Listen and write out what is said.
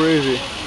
crazy.